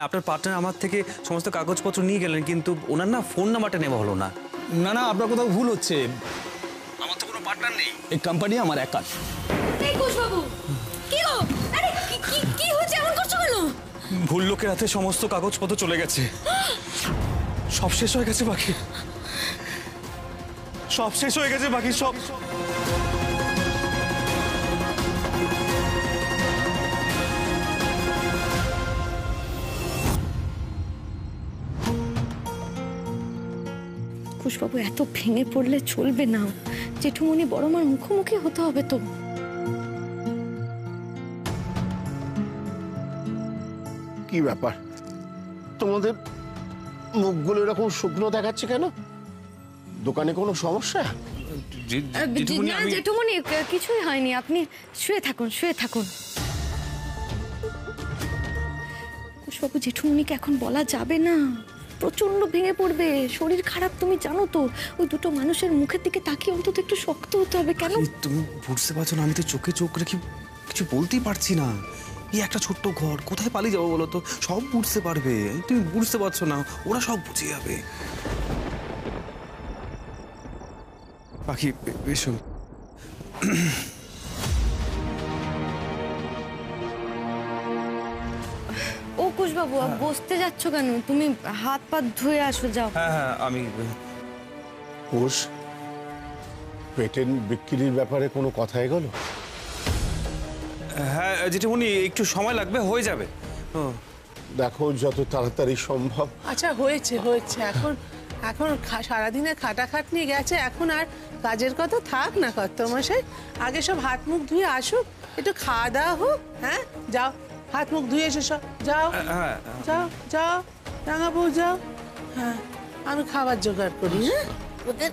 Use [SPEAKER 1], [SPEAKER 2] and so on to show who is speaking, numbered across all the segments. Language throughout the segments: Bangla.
[SPEAKER 1] আপনার পার্টনার আমার থেকে সমস্ত কাগজপত্র নিয়ে গেলেন কিন্তু ওনার না ফোন নাম্বারটা নেওয়া হলো না।
[SPEAKER 2] না না আপনার কোথাও ভুল হচ্ছে।
[SPEAKER 1] আমার তো কোনো পার্টনার নেই।
[SPEAKER 2] এই কোম্পানি আমার একার।
[SPEAKER 3] এই বাবু কি গো? আরে কি কি কি হচ্ছে এমন করছ কেন?
[SPEAKER 1] ভুল লোকের হাতে সমস্ত কাগজপত্র চলে গেছে। সব শেষ হয়ে গেছে বাকি। সব শেষ হয়ে গেছে বাকি সব
[SPEAKER 3] কুশবাবু এত ভেঙে পড়লে চলবে না। জেঠুমনি বড় মার মুখোমুখি হতে হবে তো।
[SPEAKER 4] কি ব্যাপার? তোমাদের মুখগুলো এরকম শুকনো দেখাচ্ছে কেন? দোকানে কোনো সমস্যা?
[SPEAKER 3] না জেঠুমনি কিছুই হয়নি। আপনি শুয়ে থাকুন শুয়ে থাকুন। কুশবাবু জেঠুমনিকে এখন বলা যাবে না। প্রচণ্ড ভেঙে পড়বে। শরীর খারাপ, তুমি জানো তো। ওই দুটো মানুষের মুখের দিকে তাকিয়ে অন্তত একটু শক্ত হতে হবে, কেন?
[SPEAKER 1] তুমি বুঝতে পারছ না, আমি তো চোখে চোখ রেখে কিছু বলতেই পারছি না। এই একটা ছোট্ট ঘর, কোথায় পালিয়ে যাব বলো তো? সব বুঝতে পারবে। তুমি বুঝতে পারছ না, ওরা সব বুঝে যাবে। পাখি এসো।
[SPEAKER 3] ও কুশবাবু বসতে যাচ্ছ কেন? তুমি হাত পা ধুয়ে আসো যাও।
[SPEAKER 1] হ্যাঁ হ্যাঁ আমি
[SPEAKER 4] কোষ পেটেন্ট বিক্রির ব্যাপারে কোনো কথা এগোলো?
[SPEAKER 1] হ্যাঁ যেটুকুনি একটু সময় লাগবে হয়ে যাবে।
[SPEAKER 4] দেখো যত তাড়াতাড়ি সম্ভব।
[SPEAKER 5] আচ্ছা হয়েছে হয়েছে। এখন এখন খা- সারাদিনে খাটাখাটনি গেছে। এখন আর কাজের কথা থাক না কর্তমশাই আগে সব হাত মুখ ধুয়ে আসুক একটু খাওয়া দাওয়া হোক হ্যাঁ? যাও। হাত মুখ ধুয়ে এসে সব যাও।
[SPEAKER 1] হ্যাঁ।
[SPEAKER 5] যাও যাও। রাঙা বউ যাও। হ্যাঁ আমি খাবার জোগাড় করি হ্যাঁ? ওদের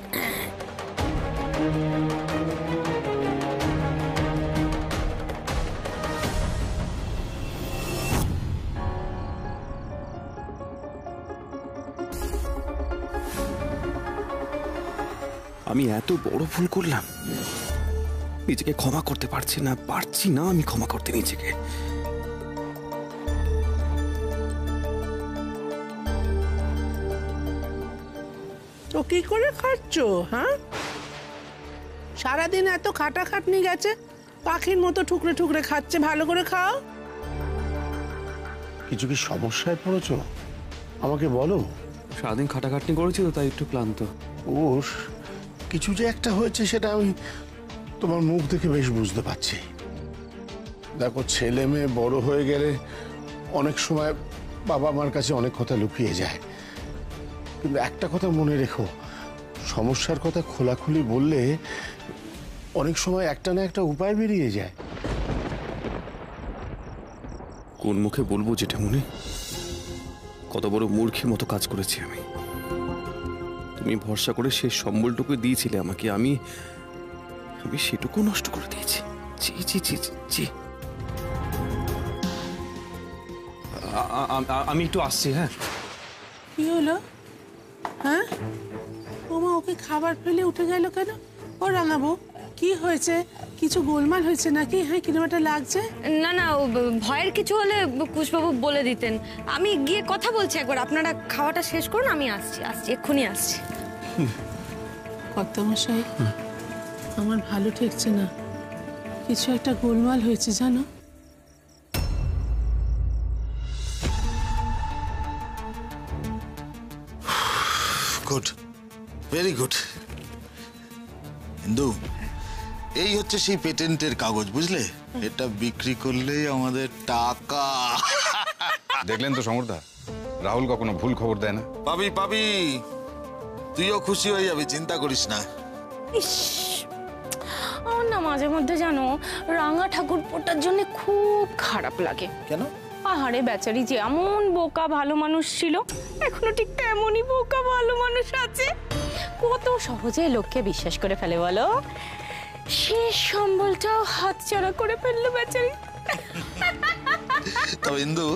[SPEAKER 1] আমি এত বড় ভুল করলাম? নিজেকে ক্ষমা করতে পারছি না পারছি না আমি ক্ষমা করতে নিজেকে।
[SPEAKER 5] কি করে খাচ্ছ হ্যাঁ? সারাদিন এত খাটাখাটনি গেছে পাখির মতো ঠুকরে ঠুকরে খাচ্ছে ভালো করে খাও।
[SPEAKER 4] কিছু কি সমস্যায় পড়েছ? আমাকে বলো।
[SPEAKER 1] সারাদিন খাটাখাটনি করেছি তো তাই একটু ক্লান্ত।
[SPEAKER 4] কোষ কিছু যে একটা হয়েছে সেটা আমি তোমার মুখ দেখে বেশ বুঝতে পারছি। দেখো ছেলে মেয়ে বড় হয়ে গেলে অনেক সময় বাবা মার কাছে অনেক কথা লুকিয়ে যায়। কিন্তু একটা কথা মনে রেখো সমস্যার কথা খোলাখুলি বললে অনেক সময় একটা না একটা উপায় বেরিয়ে যায়।
[SPEAKER 1] কোন মুখে বলব যেটা মনে? কত বড় মূর্খের মতো কাজ করেছি আমি। তুমি ভরসা করে শেষ সম্বলটুকু দিয়েছিলে আমাকে আমি আমি সেটুকু নষ্ট করে দিয়েছি। জি জি জি জি, আমি একটু আসছি হ্যাঁ?
[SPEAKER 5] কি হলো? হ্যাঁ? ওমা ওকে খাবার ফেলে উঠে গেল কেন? ও রাঙাবো কি হয়েছে? কিছু গোলমাল হয়েছে নাকি? হ্যাঁ কিলোমিটার লাগছে?
[SPEAKER 3] না না ও ব- ভয়ের কিছু হলে কুশবাবু বলে দিতেন। আমি গিয়ে কথা বলছি একবার আপনারা খাওয়াটা শেষ করুন আমি আসছি আসছি এক্ষুনি আসছি।
[SPEAKER 5] কর্তামশাই আমার ভালো ঠেকছে না। কিছু একটা গোলমাল হয়েছে জানো?
[SPEAKER 6] গুড ভেরি গুড হিন্দু এই হচ্ছে সেই পেটেন্টের কাগজ বুঝলে? এটা বিক্রি করলেই আমাদের টাকা।
[SPEAKER 7] দেখলেন তো সমর্দা রাহুল কখনো ভুল খবর দেয় না?
[SPEAKER 6] পাবি পাবি। তুইও খুশি হয়ে যাবি চিন্তা করিস না।
[SPEAKER 8] ইস আমার না মাঝে মধ্যে জানো রাঙা ঠাকুরপোটার জন্য খুব খারাপ লাগে।
[SPEAKER 6] কেন?
[SPEAKER 8] আহারে বেচারি যেমন বোকা ভালো মানুষ ছিল এখনও ঠিক তেমনই বোকা ভালো মানুষ আছে। কত সহজে লোককে বিশ্বাস করে ফেলে বলো? শেষ সম্বলটাও হাতছাড়া করে ফেলল বেচারি।
[SPEAKER 6] তবে ইন্দু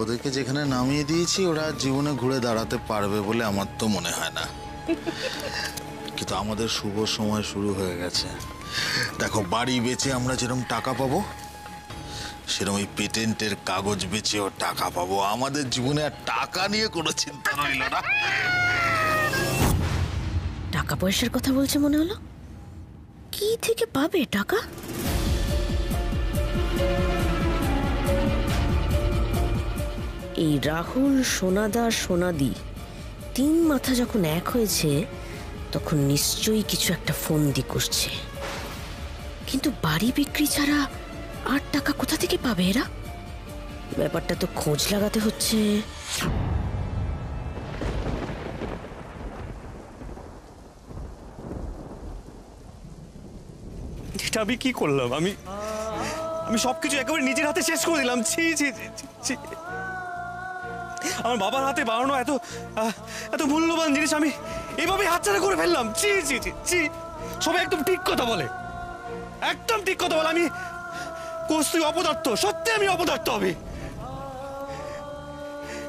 [SPEAKER 6] ওদেরকে যেখানে নামিয়ে দিয়েছি ওরা জীবনে ঘুরে দাঁড়াতে পারবে বলে আমার তো মনে হয় না। কিন্তু আমাদের শুভ সময় শুরু হয়ে গেছে। দেখো বাড়ি বেচে আমরা যেরকম টাকা পাবো সেরকম এই পেটেন্টের কাগজ বেচেও টাকা পাবো। আমাদের জীবনে আর টাকা নিয়ে কোনো চিন্তা রইল না।
[SPEAKER 3] টাকা পয়সার কথা বলছে মনে হলো? কি থেকে পাবে টাকা? এই রাহুল, সোনাদা, সোনাদি, তিন মাথা যখন এক হয়েছে, তখন নিশ্চয়ই কিছু একটা ফোন ফন্দি করছে। কিন্তু বাড়ি বিক্রি ছাড়া আর টাকা কোথা থেকে পাবে এরা? ব্যাপারটা তো খোঁজ লাগাতে হচ্ছে।
[SPEAKER 1] আমি কি করলাম? আমি আমি সবকিছু একেবারে নিজের হাতে শেষ করে দিলাম। ছি ছি ছি। আমার বাবার হাতে বানানো এত এত মূল্যবান জিনিস আমি এভাবে হাতছাড়া করে ফেললাম। ছি ছি ছি ছি। সবাই একদম ঠিক কথা বলে। একদম ঠিক কথা বলে। আমি কস্তুই অপদার্থ। সত্যি আমি অপদার্থ হবে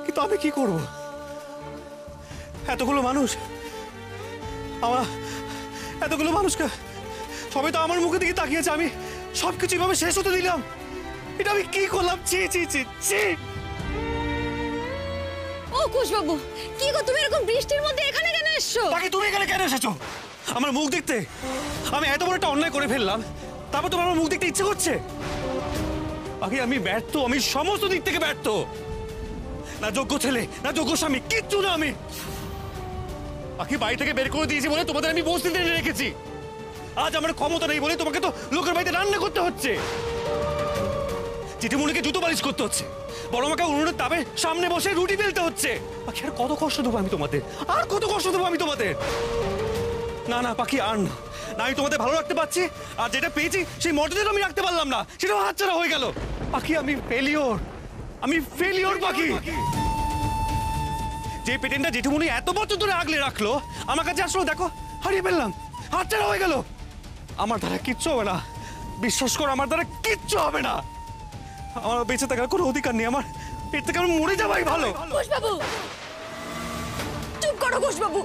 [SPEAKER 1] কিন্তু আমি কি করব? এতগুলো মানুষ আমার এতগুলো মানুষকে সবাই তো আমার মুখে দিকে তাকিয়েছে। আমি সবকিছু এভাবে শেষ হতে দিলাম। এটা আমি কি করলাম? ছি ছি ছি ছি।
[SPEAKER 3] ও কুশবাবু কি গো তুমি এরকম বৃষ্টির মধ্যে এখানে কেন এসছো?
[SPEAKER 1] বাকি তুমি এখানে কেন এসেছ? আমার মুখ দেখতে আমি এত বড় একটা অন্যায় করে ফেললাম। তারপর তোমার আমার মুখ দেখতে ইচ্ছে করছে? বাকি আমি ব্যর্থ, আমি সমস্ত দিক থেকে ব্যর্থ। না যোগ্য ছেলে, না যোগ্য স্বামী, কিচ্ছু না আমি। বাকি বাড়ি থেকে বের করে দিয়েছি বলে তোমাদের আমি বসতিতে এনে রেখেছি। আজ আমার ক্ষমতা নেই বলে তোমাকে তো লোকের বাড়িতে রান্না করতে হচ্ছে। চিঠিমুনিকে জুতো বালিশ করতে হচ্ছে। বড় আমাকে উনুনের তাবে সামনে বসে রুটি বেলতে হচ্ছে। পাখি, আর কত কষ্ট দেবো আমি তোমাদের? আর কত কষ্ট দেবো আমি তোমাদের? না না, পাখি, আর না। না আমি তোমাদের ভালো রাখতে পারছি। আর যেটা পেয়েছি সেই মর্যাদাটা আমি রাখতে পারলাম না। সেটাও হাতছাড়া হয়ে গেল। পাখি আমি ফেলিওর আমি ফেলিওর পাখি। যে পেটেন্টটা জেঠুমনি এত বছর ধরে আগলে রাখল আমার কাছে আসলো দেখো হারিয়ে ফেললাম। হাতছাড়া হয়ে গেল। আমার দ্বারা কিচ্ছু হবে না। বিশ্বাস করো আমার দ্বারা কিচ্ছু হবে না। আমার বেঁচে থাকার কোনো অধিকার নেই আমার এর থেকে আমি মরে যাওয়াই ভালো।
[SPEAKER 3] ঘোষবাবু! চুপ করো ঘোষবাবু!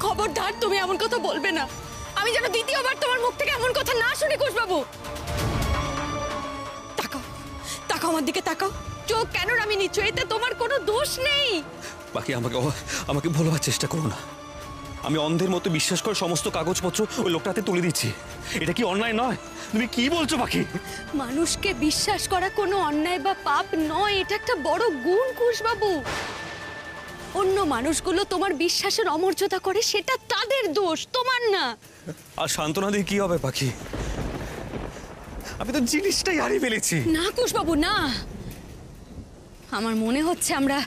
[SPEAKER 3] খবরদার তুমি এমন কথা বলবে না। আমি যেন দ্বিতীয়বার তোমার মুখ থেকে এমন কথা না শুনি ঘোষবাবু। তাকাও তাকাও আমার দিকে তাকাও। চোখ কেন আমি নিচ্ছ এতে তোমার কোনো দোষ নেই।
[SPEAKER 1] বাকি আমাকে আমাকে ভোলবার চেষ্টা করো না। আমি অন্ধের মতো বিশ্বাস করে সমস্ত কাগজপত্র ওই লোকটাতে তুলে দিচ্ছি। এটা কি অন্যায় নয়? তুমি কি বলছো পাখি
[SPEAKER 3] মানুষকে বিশ্বাস করা কোনো অন্যায় বা পাপ নয় এটা একটা বড় গুণ কুশবাবু অন্য মানুষগুলো তোমার বিশ্বাসের অমর্যাদা করে সেটা তাদের দোষ তোমার না।
[SPEAKER 1] আর সান্ত্বনা দিয়ে কি হবে পাখি? আমি তো জিনিসটাই হারিয়ে ফেলেছি।
[SPEAKER 3] না কুশবাবু না। আমার মনে হচ্ছে আমরা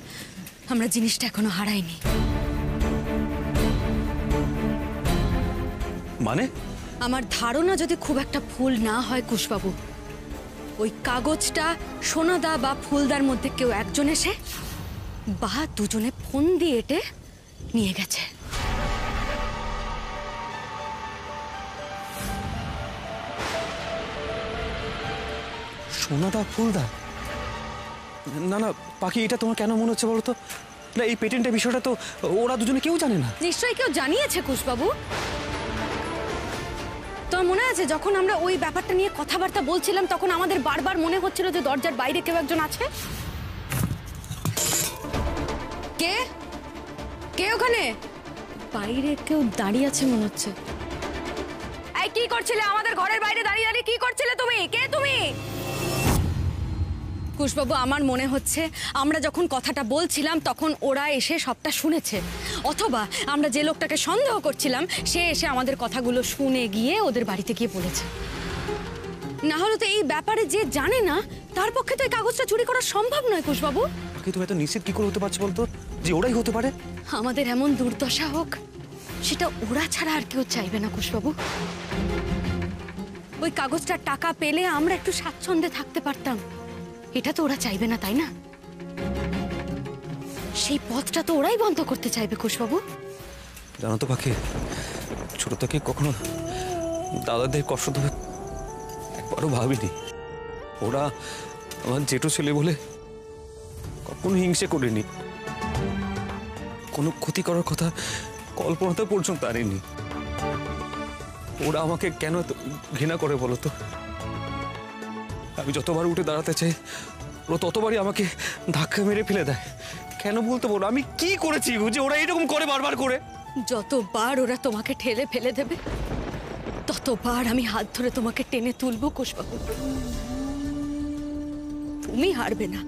[SPEAKER 3] আমরা জিনিসটা এখনও হারাইনি।
[SPEAKER 1] মানে?
[SPEAKER 3] আমার ধারণা যদি খুব একটা ভুল না হয় কুশবাবু ওই কাগজটা সোনাদা বা ফুলদার মধ্যে কেউ একজন এসে বা দুজনে ফোন দিয়ে এটে নিয়ে গেছে।
[SPEAKER 1] সোনাদা ফুলদা। না না পাখি এটা তোমার কেন মনে হচ্ছে বলো তো না এই পেটেন্টের বিষয়টা তো ওরা দুজনে কেউ জানে না।
[SPEAKER 3] নিশ্চয়ই কেউ জানিয়েছে কুশবাবু। তোমার মনে আছে যখন আমরা ওই ব্যাপারটা নিয়ে কথাবার্তা বলছিলাম তখন আমাদের বারবার মনে হচ্ছিল যে দরজার বাইরে কেউ একজন আছে? কে? কে ওখানে? বাইরে কেউ দাঁড়িয়ে আছে মনে হচ্ছে। এই কি করছিলে? আমাদের ঘরের বাইরে দাঁড়িয়ে দাঁড়িয়ে কি করছিলে তুমি? কে তুমি? কুশবাবু আমার মনে হচ্ছে আমরা যখন কথাটা বলছিলাম তখন ওরা এসে সবটা শুনেছে। অথবা আমরা যে লোকটাকে সন্দেহ করছিলাম সে এসে আমাদের কথাগুলো শুনে গিয়ে ওদের বাড়িতে গিয়ে বলেছে। না হলে তো এই ব্যাপারে যে জানে না তার পক্ষে তো এই কাগজটা চুরি করা সম্ভব নয় কুশবাবু।
[SPEAKER 1] তুমি এত নিশ্চিত কি করে হতে পারছ বলতো? যে ওরাই হতে পারে?
[SPEAKER 3] আমাদের এমন দুর্দশা হোক সেটা ওরা ছাড়া আর কেউ চাইবে না কুশবাবু। ওই কাগজটার টাকা পেলে আমরা একটু স্বাচ্ছন্দ্যে থাকতে পারতাম। এটা তো ওরা চাইবে না তাই না? সেই পথটা তো ওরাই বন্ধ করতে চাইবে কুশবাবু।
[SPEAKER 1] জানো তো পাখি ছোট থেকে কখনো দাদাদের কষ্ট দেবে একবারও ভাবিনি। ওরা আমার জেঠু ছেলে বলে কখনো হিংসে করিনি। কোনো ক্ষতি করার কথা কল্পনাতে পর্যন্ত আনেনি। ওরা আমাকে কেন ঘৃণা করে বলো তো? আমি যতবার উঠে দাঁড়াতে চাই, ওরা ততবারই আমাকে ধাক্কা মেরে ফেলে দেয়। কেন বলতে বলো? আমি কি করেছি যে ওরা এরকম করে বারবার করে।
[SPEAKER 3] যতবার ওরা তোমাকে ঠেলে ফেলে দেবে, ততবার আমি হাত ধরে তোমাকে টেনে তুলবো কুশবাবু তুমি হারবে না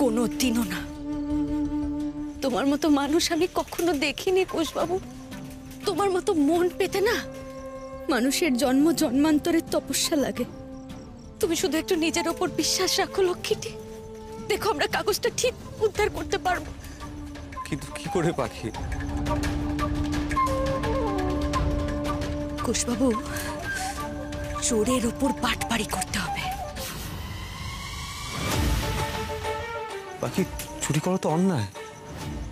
[SPEAKER 3] কোনো দিনও না। তোমার মতো মানুষ আমি কখনো দেখিনি কুশবাবু। তোমার মতো মন পেতে না মানুষের জন্ম জন্মান্তরের তপস্যা লাগে। তুমি শুধু একটু নিজের ওপর বিশ্বাস রাখো লক্ষ্মীটি। দেখো আমরা কাগজটা ঠিক উদ্ধার করতে পারব।
[SPEAKER 1] কিন্তু কি করে পাখি?
[SPEAKER 3] কুশবাবু চোরের ওপর বাটপাড়ি করতে হবে।
[SPEAKER 1] পাখি চুরি করা তো অন্যায়।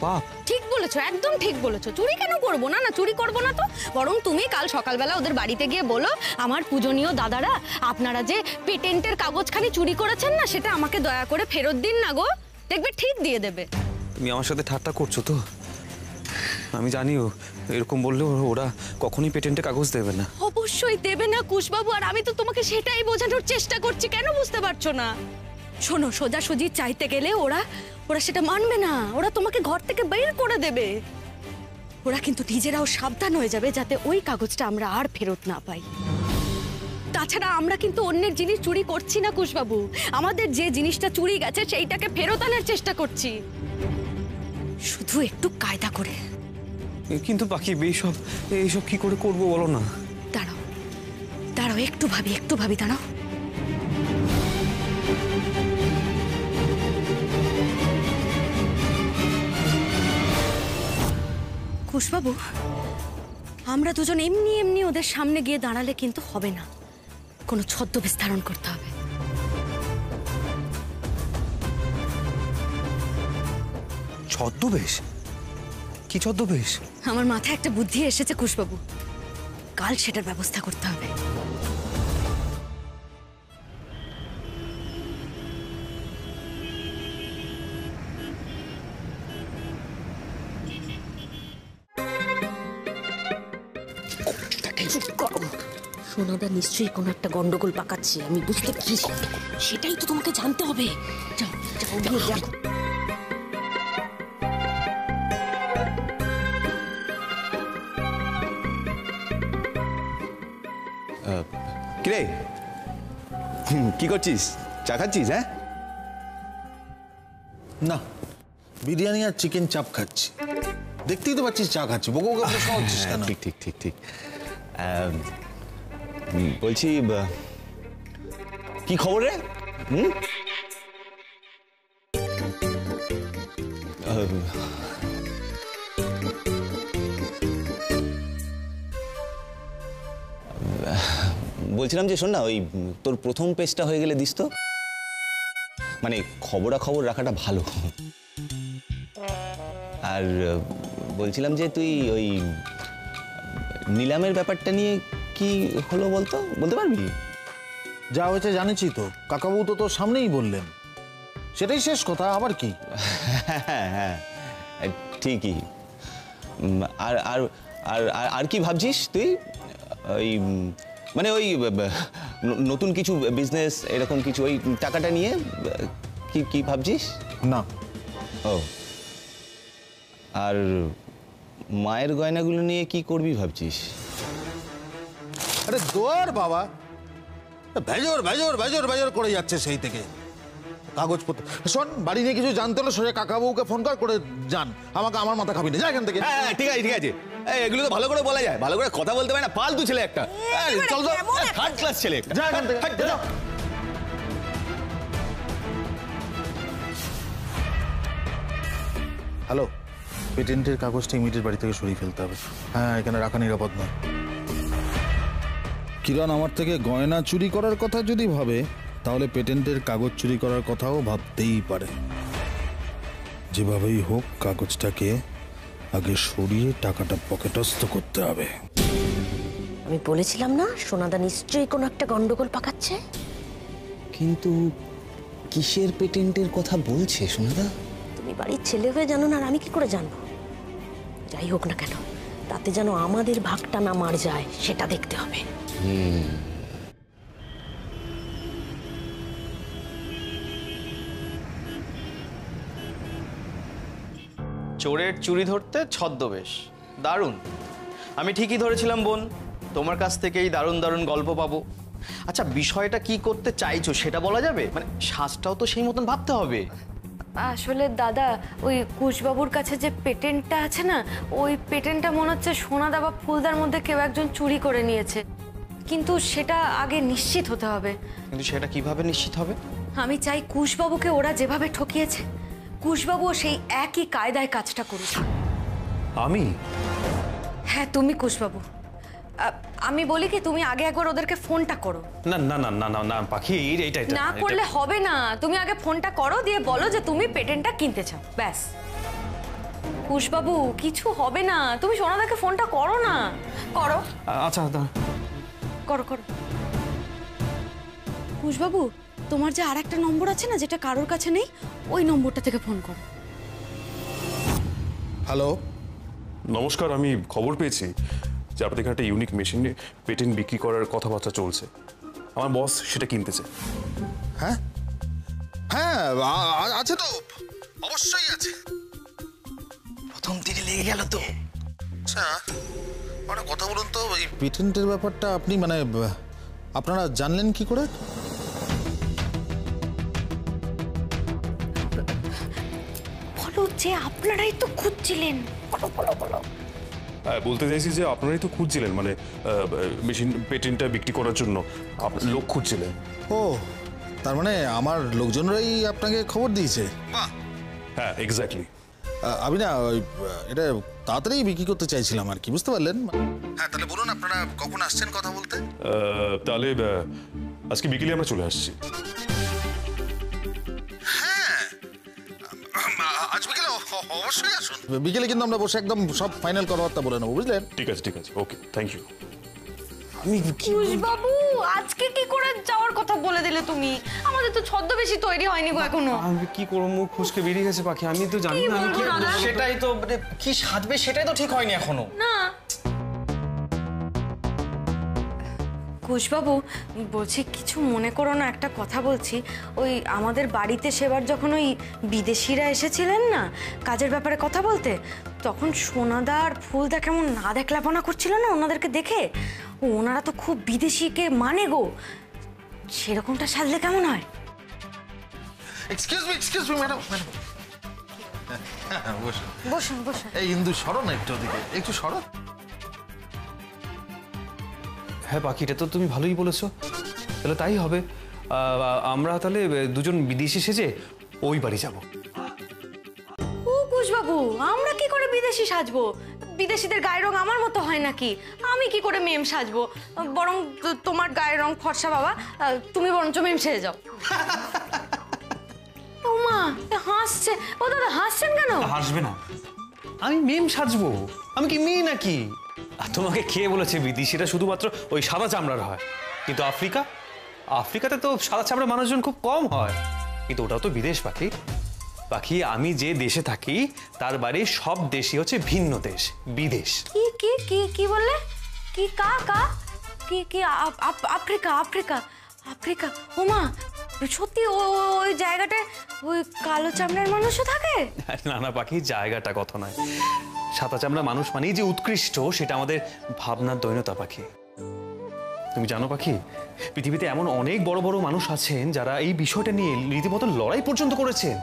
[SPEAKER 1] পাপ
[SPEAKER 3] ঠিক বলেছ একদম ঠিক বলেছ। চুরি কেন করব? না না চুরি করব না তো। বরং তুমি কাল সকালবেলা ওদের বাড়িতে গিয়ে বলো আমার পূজনীয় দাদারা আপনারা যে পেটেন্টের কাগজখানি চুরি করেছেন না সেটা আমাকে দয়া করে ফেরত দিন না গো। দেখবে ঠিক দিয়ে দেবে।
[SPEAKER 1] তুমি আমার সাথে ঠাট্টা করছ তো? আমি জানিও এরকম বললে ওরা- কখনোই পেটেন্টে কাগজ দেবে না।
[SPEAKER 3] অবশ্যই দেবে না কুশবাবু আর আমি তো তোমাকে সেটাই বোঝানোর চেষ্টা করছি কেন বুঝতে পারছ না? শোনো সোজাসুজি চাইতে গেলে ওরা ওরা সেটা মানবে না। ওরা তোমাকে ঘর থেকে বের করে দেবে। ওরা কিন্তু নিজেরাও সাবধান হয়ে যাবে যাতে ওই কাগজটা আমরা আর ফেরত না পাই। তাছাড়া আমরা কিন্তু অন্যের জিনিস চুরি করছি না কুশবাবু। আমাদের যে জিনিসটা চুরি গেছে সেইটাকে ফেরত আনার চেষ্টা করছি। শুধু একটু কায়দা করে।
[SPEAKER 1] কিন্তু পাখি এইসব এইসব কি করে করব বলো না?
[SPEAKER 3] দাঁড়াও। দাঁড়াও একটু ভাবি একটু ভাবি দাঁড়াও। কুশবাবু আমরা দুজন এমনি এমনি ওদের সামনে গিয়ে দাঁড়ালে কিন্তু হবে না। কোনো ছদ্মবেশ ধারণ করতে হবে।
[SPEAKER 1] ছদ্মবেশ? কি ছদ্মবেশ?
[SPEAKER 3] আমার মাথায় একটা বুদ্ধি এসেছে কুশবাবু কাল সেটার ব্যবস্থা করতে হবে।
[SPEAKER 9] সোনাদা নিশ্চয়ই কোনো একটা গন্ডগোল পাকাচ্ছে আমি বুঝতে কি সেটাই তো তোমাকে জানতে হবে। যাও যাও গিয়ে দেখো।
[SPEAKER 10] কিরে? হুম, কি করছিস? চা খাচ্ছিস হ্যাঁ?
[SPEAKER 11] না বিরিয়ানি আর চিকেন চাপ খাচ্ছি। দেখতেই তো পাচ্ছিস চা খাচ্ছি। বকো বকো
[SPEAKER 10] ঠিক ঠিক ঠিক ঠিক। বলছি কি খবর রে? হুম? বলছিলাম যে শোন না, ওই তোর প্রথম পেজটা হয়ে গেলে দিস তো। মানে খবরাখবর রাখাটা ভালো। আর বলছিলাম যে তুই ওই নিলামের ব্যাপারটা নিয়ে কি হলো বলতো? বলতে পারবি?
[SPEAKER 11] যা হয়েছে জানেছি তো। কাকাবাবু তো তোর সামনেই বললেন। সেটাই শেষ কথা আবার কি?
[SPEAKER 10] হ্যাঁ হ্যাঁ ঠিকই। আর আর আর আর- আর কি ভাবছিস তুই? ওই মানে ওই নতুন কিছু বিজনেস এরকম কিছু ওই টাকাটা নিয়ে কি কি ভাবছিস?
[SPEAKER 11] না।
[SPEAKER 10] ও। আর মায়ের গয়নাগুলো নিয়ে কি করবি ভাবছিস?
[SPEAKER 11] আরে দোয়ার বাবা। ভেজর ভেজর ভেজর ভেজর করে যাচ্ছে সেই থেকে। কাগজপত্র। শোন বাড়ি নিয়ে কিছু জানতে হলে সোজা কাকাবাবুকে ফোন কর করে যান। আমাকে আমার মাথা খাবি না। যা এখান থেকে।
[SPEAKER 10] হ্যাঁ হ্যাঁ, ঠিক আছে ঠিক আছে। এগুলো তো ভালো করে বলা যায়। ভালো করে কথা বলতে পারে না ফালতু ছেলে একটা। চল তো থার্ড ক্লাস ছেলে একটা।
[SPEAKER 11] যা এখান থেকে। যা। হ্যালো পেটেন্টের কাগজটা ইমিডিয়েট বাড়ি থেকে সরিয়ে ফেলতে হবে। হ্যাঁ এখানে রাখা নিরাপদ নয়।
[SPEAKER 6] কিরণ আমার থেকে গয়না চুরি করার কথা যদি ভাবে তাহলে পেটেন্টের কাগজ চুরি করার কথাও ভাবতেই পারে। যেভাবেই হোক কাগজটাকে আগে সরিয়ে টাকাটা পকেটস্থ করতে হবে।
[SPEAKER 9] আমি বলেছিলাম না সোনাদা নিশ্চয়ই কোনো একটা গন্ডগোল পাকাচ্ছে?
[SPEAKER 10] কিন্তু কিসের পেটেন্টের কথা বলছে সোনাদা?
[SPEAKER 9] তুমি বাড়ির ছেলে হয়ে জানো না আর আমি কি করে জানব? যাই হোক না কেন তাতে যেন আমাদের ভাগটা না মার যায় সেটা দেখতে হবে।
[SPEAKER 12] চোরের চুরি ধরতে ছদ্মবেশ। দারুণ। আমি ঠিকই ধরেছিলাম, বোন। তোমার কাছ থেকেই দারুণ দারুণ গল্প পাবো। আচ্ছা বিষয়টা কি করতে চাইছো সেটা বলা যাবে? মানে শ্বাসটাও তো সেই মতন ভাবতে হবে।
[SPEAKER 3] আসলে দাদা, ওই কুশবাবুর কাছে যে পেটেন্টটা আছে না, ওই পেটেন্টটা মনে হচ্ছে সোনা দাবা ফুলদার মধ্যে কেউ একজন চুরি করে নিয়েছে। কিন্তু সেটা আগে নিশ্চিত হতে হবে।
[SPEAKER 12] কিন্তু সেটা কীভাবে নিশ্চিত হবে?
[SPEAKER 3] আমি চাই কুশবাবুকে ওরা যেভাবে ঠকিয়েছে কুশবাবুও সেই একই কায়দায় কাজটা করুক।
[SPEAKER 1] আমি?
[SPEAKER 3] হ্যাঁ তুমি কুশবাবু। আমি বলি কি তুমি আগে একবার ওদেরকে ফোনটা করো।
[SPEAKER 1] না না না না না না পাখি এই- এইটা
[SPEAKER 3] না করলে হবে না। তুমি আগে ফোনটা করো দিয়ে বলো যে তুমি পেটেন্টটা কিনতে চাও। ব্যাস। কুশবাবু কিছু হবে না। তুমি সোনাদাকে ফোনটা করো না। করো।
[SPEAKER 1] আচ্ছা দাঁড়া।
[SPEAKER 3] করো করো। কুশবাবু তোমার যে আর একটা নম্বর আছে না যেটা কারোর কাছে নেই ওই নম্বরটা থেকে ফোন করো।
[SPEAKER 6] হ্যালো।
[SPEAKER 13] নমস্কার আমি খবর পেয়েছি যে আপনাদের এখানে একটা ইউনিক মেশিনে পেটেন্ট বিক্রি করার কথাবার্তা চলছে। আমার বস সেটা কিনতেছে।
[SPEAKER 6] হ্যাঁ? হ্যাঁ আছে তো। অবশ্যই আছে।
[SPEAKER 12] প্রথম দিকে লেগে গেল তো।
[SPEAKER 6] আচ্ছা। একটা কথা বলুন তো এই পেটেন্টের ব্যাপারটা আপনি মানে আপনারা জানলেন কি করে?
[SPEAKER 3] বলো যে আপনারাই তো খুঁজছিলেন। বলো বলো বলো।
[SPEAKER 13] হ্যাঁ বলতে চাইছি যে আপনারাই তো খুঁজছিলেন মানে মেশিন পেটেন্টটা বিক্রি করার জন্য। লোক খুঁজছিলেন।
[SPEAKER 6] ও তার মানে আমার লোকজনরাই আপনাকে খবর দিয়েছে?
[SPEAKER 13] হ্যাঁ এক্স্যাক্টলি
[SPEAKER 6] আমি না ওই এটা তাড়াতাড়ি বিক্রি করতে চাইছিলাম আর কি বুঝতে পারলেন? হ্যাঁ তাহলে বলুন আপনারা কখন আসছেন কথা বলতে?
[SPEAKER 13] তাহলে আজকে বিকেলে আমরা চলে আসছি।
[SPEAKER 6] আজ বিকেলে অবশ্যই আসুন। বিকেলে কিন্তু আমরা বসে একদম সব ফাইনাল কথাবার্তা বলে নেব বুঝলেন?
[SPEAKER 13] ঠিক আছে ঠিক আছে ওকে থ্যাংক ইউ
[SPEAKER 3] বাবু আজকে কি করে যাওয়ার কথা বলে দিলে তুমি? আমাদের তো ছদ্মবেশী তৈরি হয়নি গো এখনও।
[SPEAKER 1] আমি কি করব? মুখ ফুসকে বেরিয়ে গেছে পাখি আমি তো জানি না আমি
[SPEAKER 3] বলব
[SPEAKER 1] কি
[SPEAKER 3] দাদা?
[SPEAKER 12] সেটাই তো মানে কি সাধবে সেটাই তো ঠিক হয়নি এখনও।
[SPEAKER 3] না। কুশবাবু বলছি কিছু মনে করো না একটা কথা বলছি। ওই আমাদের বাড়িতে সেবার যখন ওই বিদেশিরা এসেছিলেন না কাজের ব্যাপারে কথা বলতে তখন সোনাদা আর ফুলদা কেমন না দেখলাপনা করছিল না ওনাদেরকে দেখে? ওনারা তো খুব বিদেশিকে মানে গো। সেরকমটা সাজলে কেমন হয়?
[SPEAKER 6] Excuse me excuse me madam madam বসুন।
[SPEAKER 3] বসুন বসুন।
[SPEAKER 6] এই ইন্দু সরো না একটু ওদিকে? একটু সরো
[SPEAKER 1] হ্যাঁ এটা তো তুমি ভালোই বলেছ। তাহলে তাই হবে। আমরা তাহলে দুজন বিদেশি সেজে ওই বাড়ি যাব।
[SPEAKER 3] ও কুশবাবু আমরা কি করে বিদেশি সাজবো? বিদেশিদের গায়ের রং আমার মতো হয় নাকি? আমি কি করে মেম সাজবো? বরং তো- তোমার গায়ের রং ফর্সা বাবা তুমি বরঞ্চ মেম সেজে যাও। ও মা হাসছে। ও দাদা হাসছেন কেন?
[SPEAKER 1] হাসবে না। আমি মেম সাজবো? আমি কি মেয়ে নাকি? আর তোমাকে কে বলেছে বিদেশিরা শুধুমাত্র ওই সাদা চামড়ার হয়? কিন্তু আফ্রিকা? আফ্রিকাতে তো সাদা চামড়ার মানুষজন খুব কম হয়। কিন্তু ওটাও তো বিদেশ পাখি। পাখি আমি যে দেশে থাকি তার বাড়ি সব দেশই হচ্ছে ভিন্ন দেশ বিদেশ।
[SPEAKER 3] কি কি কি কি বললে? কি কা কা? কি কি আফ্রিকা আফ্রিকা আফ্রিকা। ও মা সত্যি ওই জায়গাটায় ওই কালো চামড়ার মানুষও থাকে?
[SPEAKER 1] না না পাখি জায়গাটা কথা নয়। সাদা চামড়া মানুষ মানেই যে উৎকৃষ্ট সেটা আমাদের ভাবনার দৈনতা পাখি। তুমি জানো পাখি পৃথিবীতে এমন অনেক বড় বড় মানুষ আছেন যারা এই বিষয়টা নিয়ে রীতিমতো লড়াই পর্যন্ত করেছেন।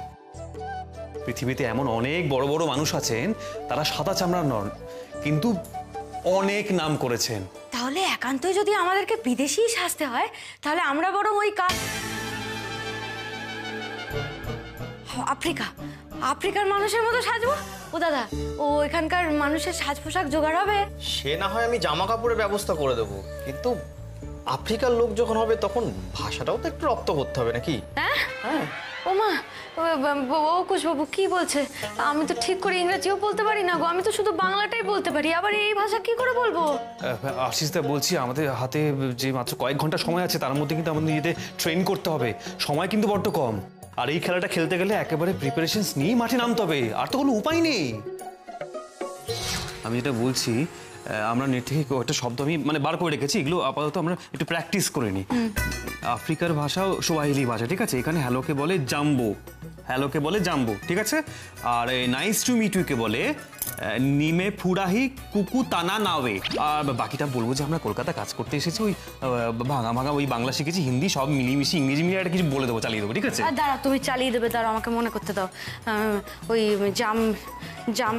[SPEAKER 1] পৃথিবীতে এমন অনেক বড় বড় মানুষ আছেন তারা সাদা চামড়ার নন কিন্তু অনেক নাম করেছেন।
[SPEAKER 3] তাহলে একান্তই যদি আমাদেরকে বিদেশি সাজতে হয় তাহলে আমরা বরং ওই কাজ আফ্রিকা। আফ্রিকার মানুষের মতো সাজবো? ও দাদা ও এখানকার মানুষের সাজ পোশাক জোগাড় হবে?
[SPEAKER 12] সে না হয় আমি জামা কাপড়ের ব্যবস্থা করে দেবো। কিন্তু আফ্রিকার লোক যখন হবে তখন ভাষাটাও তো একটু রপ্ত করতে হবে নাকি?
[SPEAKER 3] হ্যাঁ? ও মা ও কুশবাবু কি বলছে? আমি তো ঠিক করে ইংরেজিও বলতে পারি না গো আমি তো শুধু বাংলাটাই বলতে পারি আবার এই ভাষা কি করে বলব?
[SPEAKER 1] আশিস দা বলছি আমাদের হাতে যে মাত্র কয়েক ঘণ্টা সময় আছে তার মধ্যে কিন্তু আমাদের নিজেদের ট্রেন করতে হবে। সময় কিন্তু বড্ড কম। আর এই খেলাটা খেলতে গেলে একেবারে প্রিপারেশনস নিয়েই মাঠে নামতে হবে আর তো কোনো উপায় নেই। আমি যেটা বলছি আমরা নেট থেকে একটা শব্দ আমি মানে বার করে রেখেছি এগুলো আপাতত আমরা একটু প্র্যাকটিস করে নিই। আফ্রিকার ভাষাও সোয়াহিলি ভাষা ঠিক আছে? এখানে হ্যালোকে বলে জাম্বো। হ্যালোকে বলে জাম্বো ঠিক আছে? আর নাইস টু মিট ইউকে বলে নিমে ফুরাহি কুকু তানা নাওয়ে। আর বাকিটা বলব যে আমরা কলকাতা কাজ করতে এসেছি ওই ভাঙা ভাঙা ওই বাংলা শিখেছি হিন্দি সব মিলিয়ে ইংরেজি মিলিয়ে একটা কিছু বলে দেবো চালিয়ে দেবো ঠিক আছে?
[SPEAKER 3] দাঁড়া তুমি চালিয়ে দেবে দাঁড়া আমাকে মনে করতে দাও। ওই জাম জাম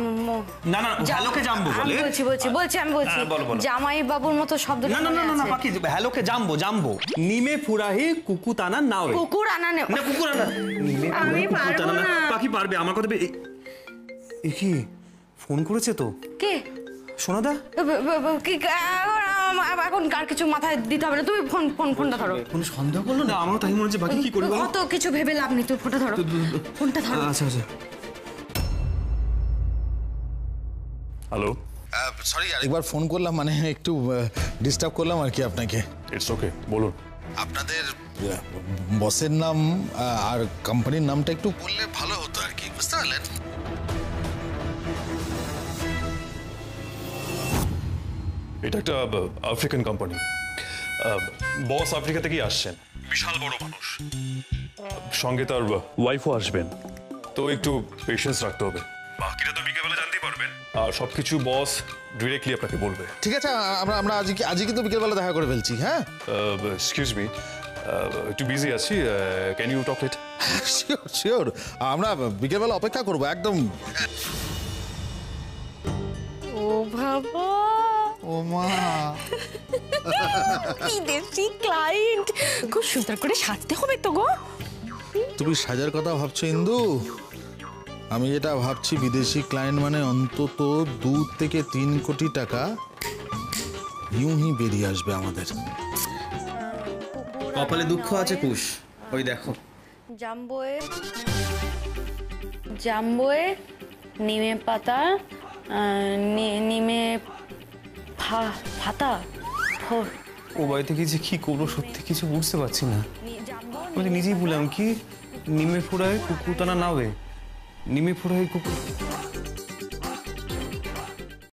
[SPEAKER 1] না, না, হ্যালোকে জাম্বো বলে।
[SPEAKER 3] বলছি বলছি বলছি আমি বলছি।
[SPEAKER 1] হ্যাঁ।
[SPEAKER 3] জামাই বাবুর মতো শব্দ
[SPEAKER 1] না না না না, না বাকি হ্যালোকে জাম্বো জাম্বো। নিমে ফুরাহি কুকু তানা নাওয়ে।
[SPEAKER 3] কুকুর আনা না
[SPEAKER 1] কুকুর আনা। নিমে
[SPEAKER 3] আমি পারব না।
[SPEAKER 1] পাখি পারবে আমার কথা কি? ফোন করেছে তো।
[SPEAKER 3] কে?
[SPEAKER 1] সোনাদা?
[SPEAKER 3] কি এখন কার কিছু মাথায় দিতে হবে না? তুমি ফোন ফোন ফোনটা ধরো।
[SPEAKER 1] কোনো সন্দেহ করল না? আমারও তাই মনে হচ্ছে বাকি কি করি বলো?
[SPEAKER 3] অত কিছু ভেবে লাভ নেই তুমি ফোনটা ধরো। ফোনটা ধরো।
[SPEAKER 1] আচ্ছা আচ্ছা।
[SPEAKER 13] হ্যালো।
[SPEAKER 6] সরি আরেকবার ফোন করলাম মানে একটু ডিস্টার্ব করলাম আর কি আপনাকে।
[SPEAKER 13] ইটস ওকে বলুন।
[SPEAKER 6] আপনাদের বসের নাম আর কোম্পানির নামটা একটু বললে ভালো হতো আর কি বুঝতে পারলেন?
[SPEAKER 13] এটা একটা আফ্রিকান কোম্পানি বস আফ্রিকা থেকেই আসছেন। বিশাল বড় মানুষ। সঙ্গে তার ওয়াইফও আসবেন। তো একটু পেশেন্স রাখতে হবে। বাকিটা তো বিকেলবেলা জানতেই পারবেন। আর সবকিছু বস ডিরেক্টলি আপনাকে বলবে।
[SPEAKER 6] ঠিক আছে আমরা আমরা আজকে আজকে কিন্তু বিকেলবেলা দেখা করে ফেলছি হ্যাঁ?
[SPEAKER 13] এক্সকিউজ মি একটু বিজি আছি can you talk it
[SPEAKER 6] sure sure আমরা বিকেলবেলা অপেক্ষা করব একদম।
[SPEAKER 3] ও বাবা!
[SPEAKER 6] ও মা
[SPEAKER 3] বিদেশি ক্লায়েন্ট খুব সুন্দর করে সাজতে হবে তো গো।
[SPEAKER 6] তুমি সাজার কথা ভাবছ ইন্দু? আমি যেটা ভাবছি বিদেশি ক্লায়েন্ট মানে অন্তত দু থেকে তিন কোটি টাকা ইউহি বেরিয়ে আসবে আমাদের।
[SPEAKER 12] কপালে দুঃখ আছে কুশ। ওই দেখো।
[SPEAKER 3] জাম্বয়ে জাম্বয়ে নিমে পাতা নি- নিমে ফা- ফাতা ফোর
[SPEAKER 1] ও বাড়িতে গিয়ে যে কি করব, সত্যি কিছু বুঝতে পারছি না। আমি নিজেই বললাম কি, নিমে ফোড়ায় কুকুর তানা নাওয়ে। নিমে ফুরায় কুকুর